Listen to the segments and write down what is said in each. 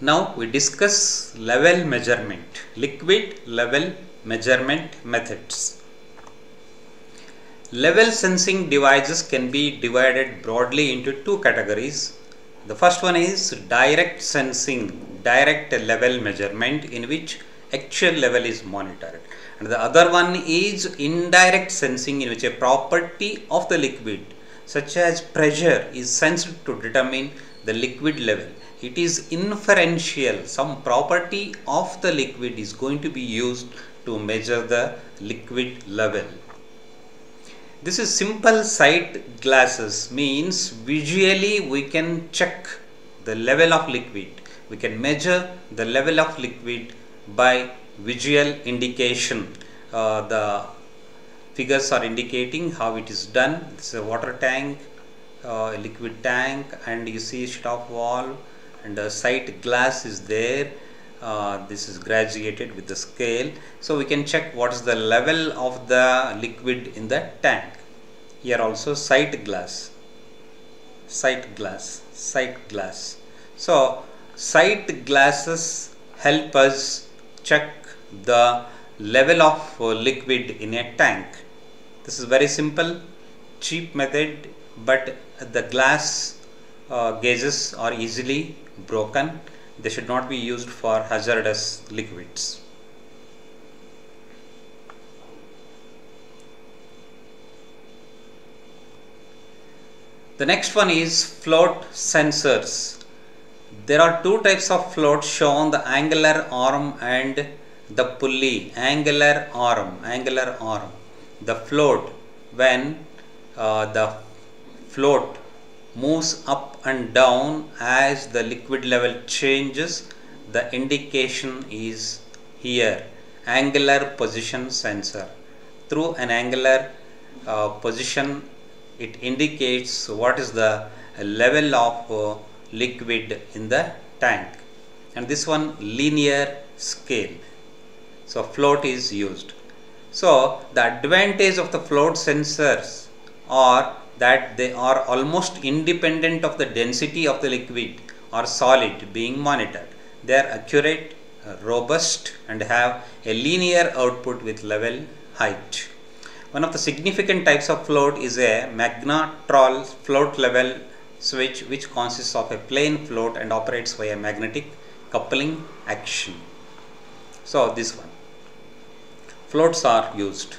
Now we discuss level measurement, liquid level measurement methods. Level sensing devices can be divided broadly into two categories. The first one is direct sensing, direct level measurement in which actual level is monitored. And the other one is indirect sensing in which a property of the liquid such as pressure is sensed to determine the liquid level. It is inferential. Some property of the liquid is going to be used to measure the liquid level. This is simple sight glasses means visually we can check the level of liquid. We can measure the level of liquid by visual indication. Uh, the figures are indicating how it is done. This is a water tank liquid tank and you see stop valve and the sight glass is there. Uh, this is graduated with the scale. So we can check what is the level of the liquid in the tank. Here also sight glass. Sight glass. Sight glass. So sight glasses help us check the level of liquid in a tank. This is very simple cheap method but the glass uh, gauges are easily broken. They should not be used for hazardous liquids. The next one is float sensors. There are two types of floats shown the angular arm and the pulley. Angular arm, angular arm. The float when uh, the float moves up and down as the liquid level changes. The indication is here. Angular position sensor. Through an angular uh, position it indicates what is the level of uh, liquid in the tank. And this one linear scale. So float is used. So the advantage of the float sensors are that they are almost independent of the density of the liquid or solid being monitored. They are accurate, uh, robust and have a linear output with level height. One of the significant types of float is a magnetron float level switch which consists of a plain float and operates by a magnetic coupling action. So this one. Floats are used.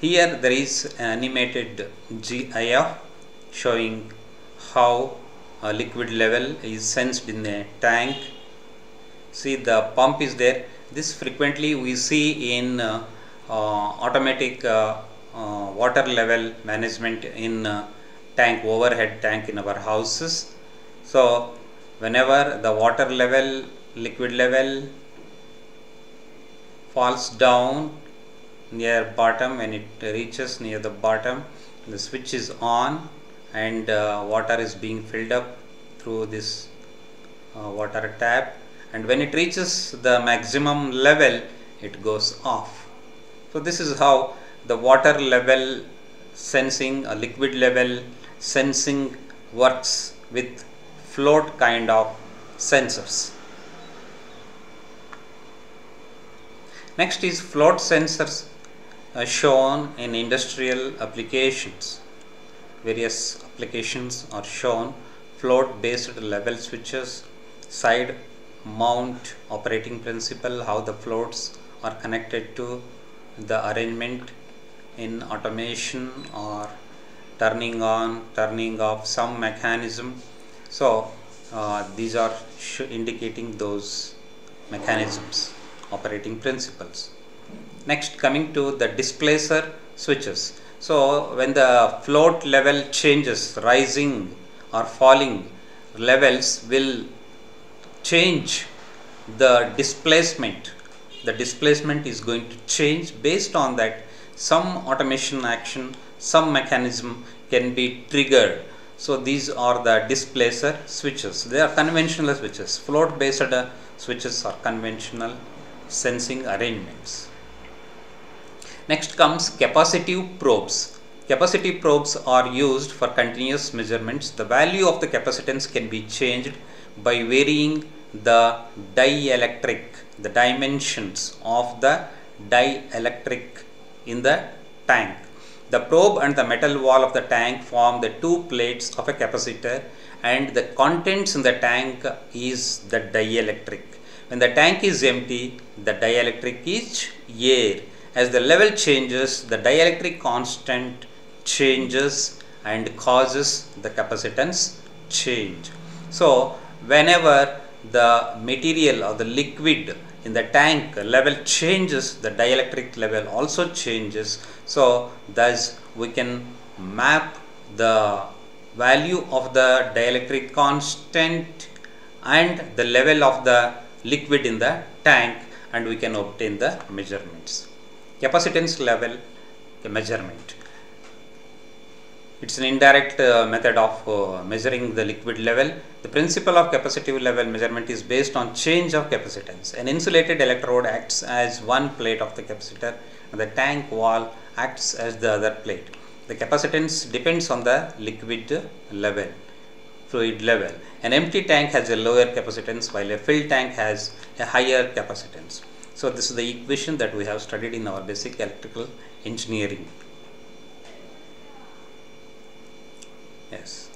Here there is animated GIF showing how a liquid level is sensed in a tank. See the pump is there. This frequently we see in uh, uh, automatic uh, uh water level management in uh, tank overhead tank in our houses. So whenever the water level liquid level falls down near bottom when it reaches near the bottom the switch is on and uh, water is being filled up through this uh, water tap. And when it reaches the maximum level it goes off. So this is how the water level sensing a liquid level sensing works with float kind of sensors. Next is float sensors shown in industrial applications. Various applications are shown float based level switches, side mount operating principle, how the floats are connected to the arrangement in automation or turning on, turning off some mechanism. So uh, these are indicating those mechanisms, operating principles. Next coming to the displacer switches. So when the float level changes, rising or falling levels will change the displacement. The displacement is going to change based on that some automation action, some mechanism can be triggered. So these are the displacer switches. They are conventional switches. Float based switches are conventional sensing arrangements. Next comes capacitive probes. Capacitive probes are used for continuous measurements. The value of the capacitance can be changed by varying the dielectric, the dimensions of the dielectric in the tank. The probe and the metal wall of the tank form the two plates of a capacitor and the contents in the tank is the dielectric. When the tank is empty, the dielectric is air. As the level changes, the dielectric constant changes and causes the capacitance change. So, whenever the material or the liquid in the tank level changes, the dielectric level also changes. So, thus we can map the value of the dielectric constant and the level of the liquid in the tank and we can obtain the measurements. Capacitance level measurement. It's an indirect uh, method of uh, measuring the liquid level. The principle of capacitive level measurement is based on change of capacitance. An insulated electrode acts as one plate of the capacitor and the tank wall acts as the other plate. The capacitance depends on the liquid level, fluid level. An empty tank has a lower capacitance while a filled tank has a higher capacitance. So, this is the equation that we have studied in our basic electrical engineering. Yes.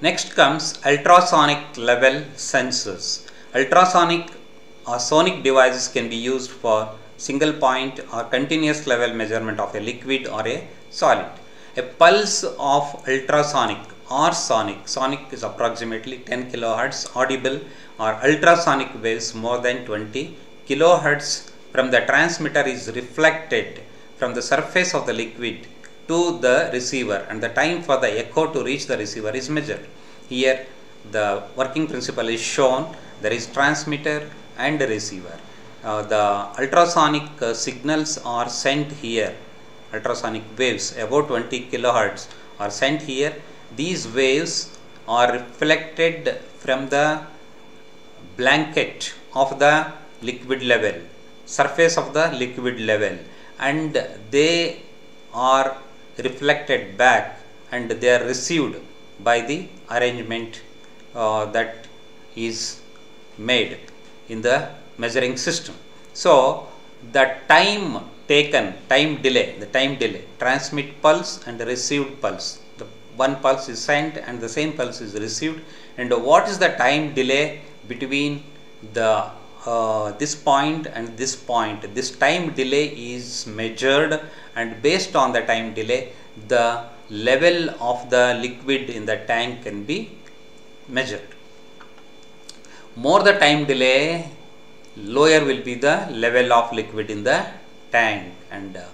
Next comes ultrasonic level sensors. Ultrasonic or sonic devices can be used for single point or continuous level measurement of a liquid or a solid. A pulse of ultrasonic or sonic, sonic is approximately 10 kilohertz. Audible or ultrasonic waves more than 20 kilohertz. From the transmitter is reflected from the surface of the liquid to the receiver and the time for the echo to reach the receiver is measured. Here the working principle is shown. There is transmitter and receiver. Uh, the ultrasonic uh, signals are sent here. Ultrasonic waves about 20 kilohertz are sent here these waves are reflected from the blanket of the liquid level surface of the liquid level and they are reflected back and they are received by the arrangement uh, that is made in the measuring system. So, the time taken, time delay, the time delay, transmit pulse and received pulse. One pulse is sent and the same pulse is received. And what is the time delay between the uh, this point and this point? This time delay is measured and based on the time delay the level of the liquid in the tank can be measured. More the time delay lower will be the level of liquid in the tank. And uh,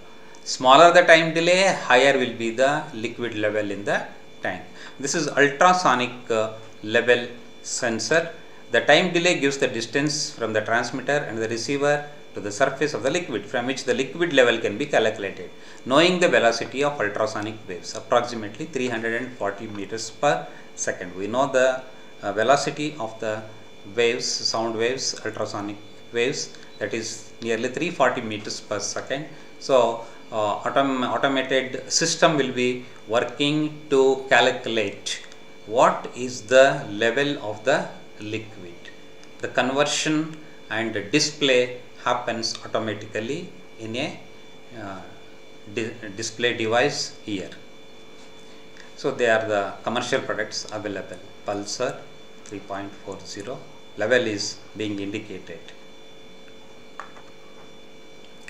smaller the time delay higher will be the liquid level in the tank. This is ultrasonic uh, level sensor. The time delay gives the distance from the transmitter and the receiver to the surface of the liquid from which the liquid level can be calculated. Knowing the velocity of ultrasonic waves approximately 340 meters per second. We know the uh, velocity of the waves sound waves ultrasonic waves that is nearly 340 meters per second. So, uh, autom automated system will be working to calculate what is the level of the liquid. The conversion and display happens automatically in a uh, di display device here. So, they are the commercial products available. Pulsar 3.40 level is being indicated.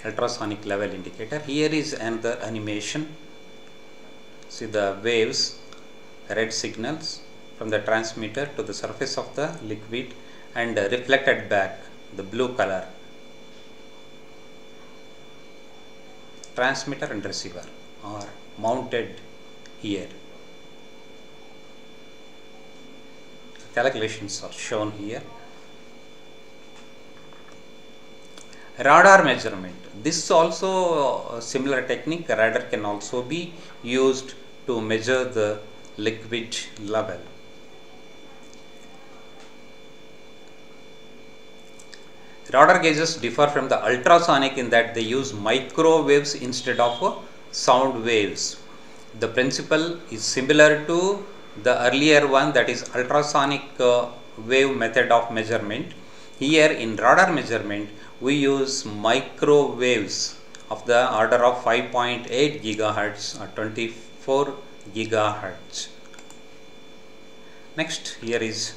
Ultrasonic level indicator. Here is another animation. See the waves, red signals from the transmitter to the surface of the liquid and reflected back the blue color transmitter and receiver are mounted here calculations are shown here radar measurement this is also a similar technique radar can also be used to measure the liquid level Radar gauges differ from the ultrasonic in that they use microwaves instead of sound waves. The principle is similar to the earlier one that is ultrasonic uh, wave method of measurement. Here in radar measurement, we use microwaves of the order of 5.8 gigahertz or 24 gigahertz. Next, here is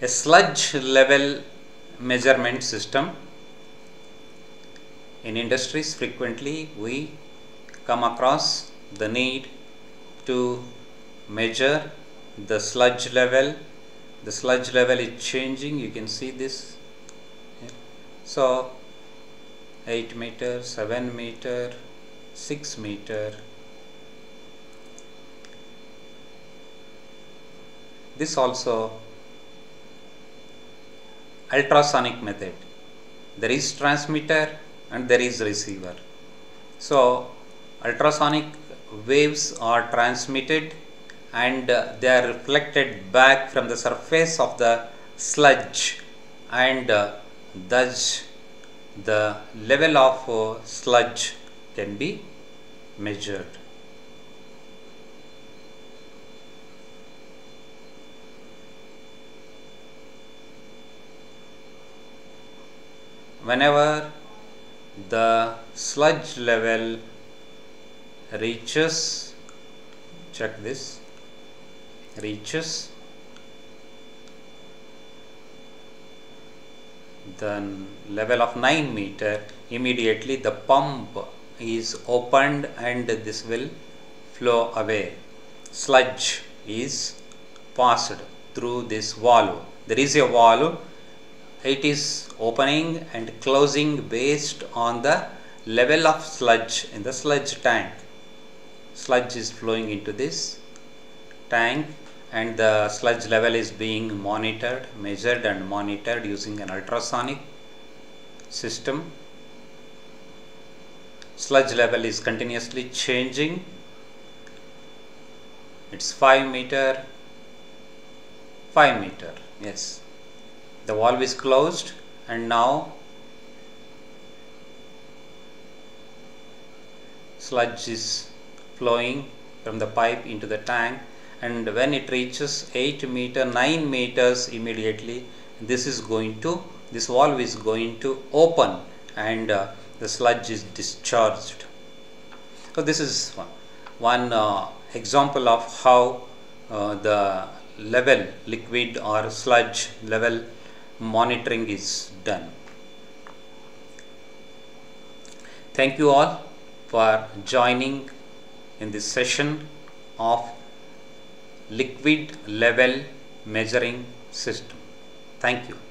a sludge level measurement system. In industries, frequently we come across the need to measure the sludge level. The sludge level is changing, you can see this. So, 8 meter, 7 meter, 6 meter. This also ultrasonic method. There is transmitter and there is receiver. So, ultrasonic waves are transmitted and uh, they are reflected back from the surface of the sludge and uh, thus the level of uh, sludge can be measured. whenever the sludge level reaches check this reaches the level of 9 meter immediately the pump is opened and this will flow away. Sludge is passed through this valve. There is a valve. It is opening and closing based on the level of sludge in the sludge tank. Sludge is flowing into this tank and the sludge level is being monitored, measured and monitored using an ultrasonic system. Sludge level is continuously changing. It's 5 meter, 5 meter, yes the valve is closed and now sludge is flowing from the pipe into the tank and when it reaches 8 meter 9 meters immediately this is going to this valve is going to open and uh, the sludge is discharged so this is one, one uh, example of how uh, the level liquid or sludge level monitoring is done. Thank you all for joining in this session of liquid level measuring system. Thank you.